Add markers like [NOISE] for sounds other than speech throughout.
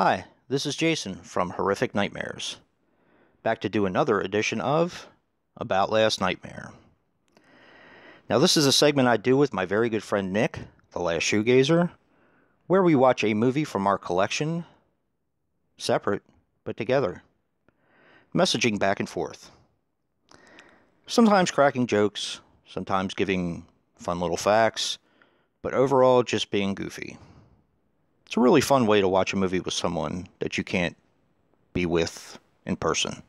Hi, this is Jason from Horrific Nightmares. Back to do another edition of About Last Nightmare. Now, this is a segment I do with my very good friend Nick, the Last Shoegazer, where we watch a movie from our collection, separate but together, messaging back and forth. Sometimes cracking jokes, sometimes giving fun little facts, but overall just being goofy. It's a really fun way to watch a movie with someone that you can't be with in person.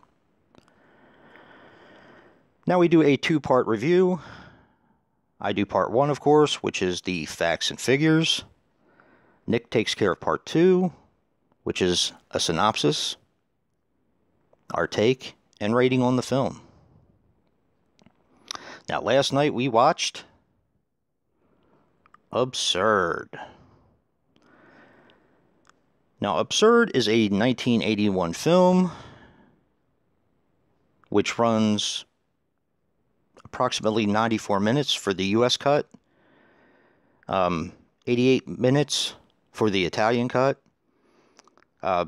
Now we do a two part review. I do part one, of course, which is the facts and figures. Nick takes care of part two, which is a synopsis, our take, and rating on the film. Now, last night we watched Absurd. Now, Absurd is a 1981 film which runs approximately 94 minutes for the US cut, um, 88 minutes for the Italian cut. Uh,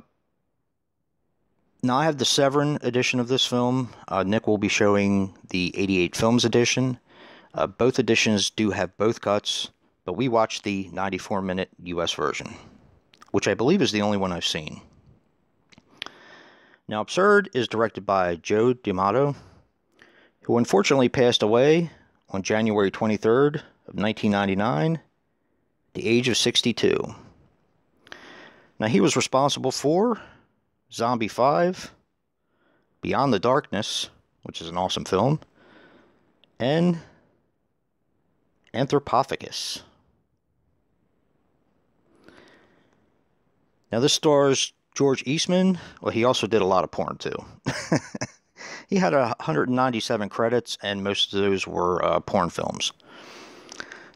now, I have the Severin edition of this film. Uh, Nick will be showing the 88 Films edition. Uh, both editions do have both cuts, but we watched the 94 minute US version which I believe is the only one I've seen. Now, Absurd is directed by Joe D'Amato, who unfortunately passed away on January 23rd of 1999, at the age of 62. Now, he was responsible for Zombie 5, Beyond the Darkness, which is an awesome film, and Anthropophagus. Now, this stars George Eastman. Well, he also did a lot of porn, too. [LAUGHS] he had 197 credits, and most of those were uh, porn films.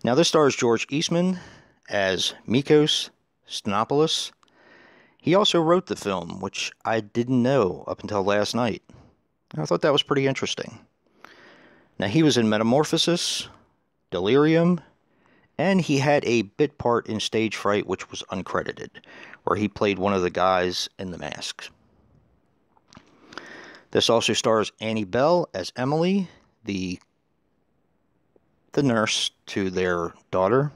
Now, this stars George Eastman as Mikos Stenopoulos. He also wrote the film, which I didn't know up until last night. I thought that was pretty interesting. Now, he was in Metamorphosis, Delirium, and he had a bit part in Stage Fright, which was uncredited, where he played one of the guys in the masks. This also stars Annie Belle as Emily, the the nurse to their daughter.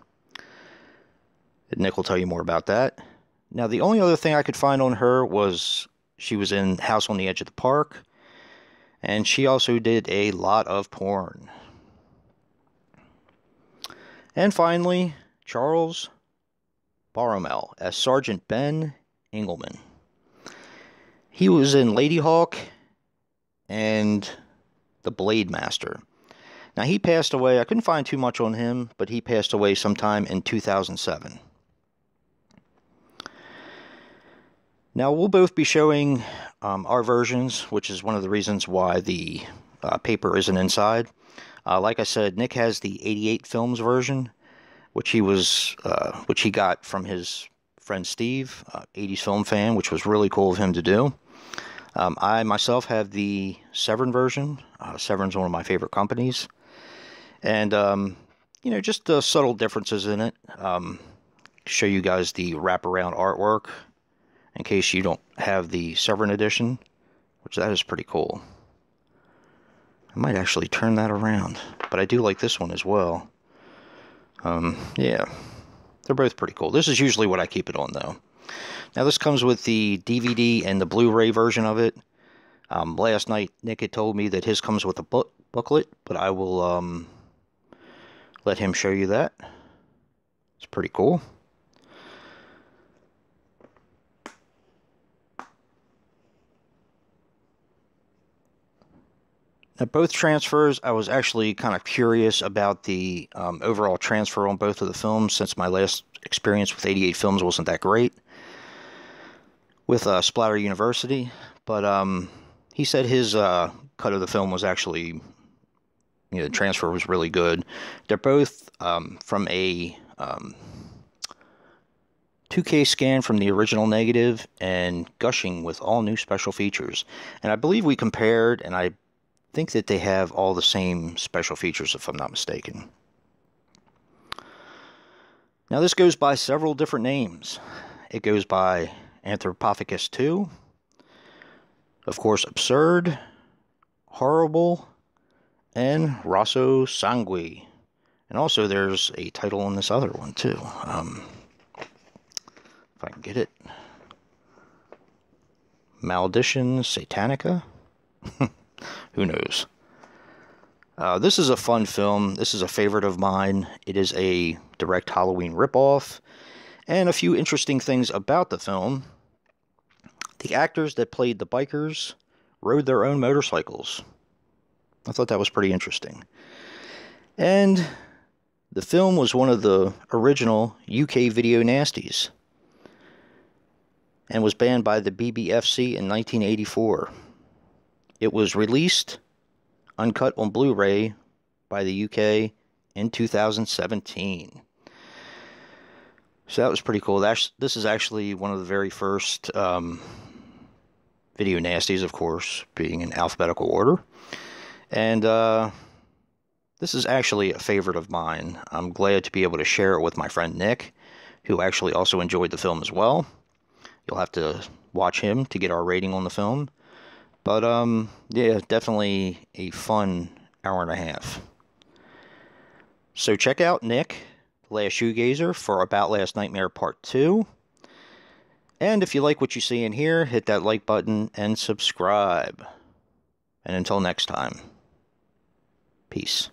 Nick will tell you more about that. Now, the only other thing I could find on her was she was in House on the Edge of the Park, and she also did a lot of porn. And finally, Charles Borromel as Sergeant Ben Engelman. He was in Ladyhawke and The Blade Master. Now, he passed away. I couldn't find too much on him, but he passed away sometime in 2007. Now, we'll both be showing um, our versions, which is one of the reasons why the uh, paper isn't inside. Uh, like I said, Nick has the 88 films version, which he was, uh, which he got from his friend Steve, 80s film fan, which was really cool of him to do. Um, I myself have the Severin version. Uh, Severin's one of my favorite companies, and um, you know, just the subtle differences in it. Um, show you guys the wraparound artwork in case you don't have the Severin edition, which that is pretty cool. I might actually turn that around, but I do like this one as well. Um, yeah, they're both pretty cool. This is usually what I keep it on, though. Now, this comes with the DVD and the Blu ray version of it. Um, last night, Nick had told me that his comes with a book booklet, but I will um, let him show you that. It's pretty cool. Now, both transfers, I was actually kind of curious about the um, overall transfer on both of the films since my last experience with 88 Films wasn't that great with uh, Splatter University. But um, he said his uh, cut of the film was actually, you know, the transfer was really good. They're both um, from a 2K um, scan from the original negative and gushing with all new special features. And I believe we compared, and I think that they have all the same special features, if I'm not mistaken. Now, this goes by several different names. It goes by Anthropophagus 2. Of course, Absurd, Horrible, and Rosso Sangue. And also, there's a title on this other one, too. Um, if I can get it. Malediction Satanica? [LAUGHS] Who knows? Uh, this is a fun film. This is a favorite of mine. It is a direct Halloween ripoff. And a few interesting things about the film. The actors that played the bikers rode their own motorcycles. I thought that was pretty interesting. And the film was one of the original UK video nasties and was banned by the BBFC in 1984. It was released uncut on Blu ray by the UK in 2017. So that was pretty cool. That's, this is actually one of the very first um, video nasties, of course, being in alphabetical order. And uh, this is actually a favorite of mine. I'm glad to be able to share it with my friend Nick, who actually also enjoyed the film as well. You'll have to watch him to get our rating on the film. But um, yeah, definitely a fun hour and a half. So check out Nick, Last Shoegazer, for About Last Nightmare Part 2. And if you like what you see in here, hit that like button and subscribe. And until next time, peace.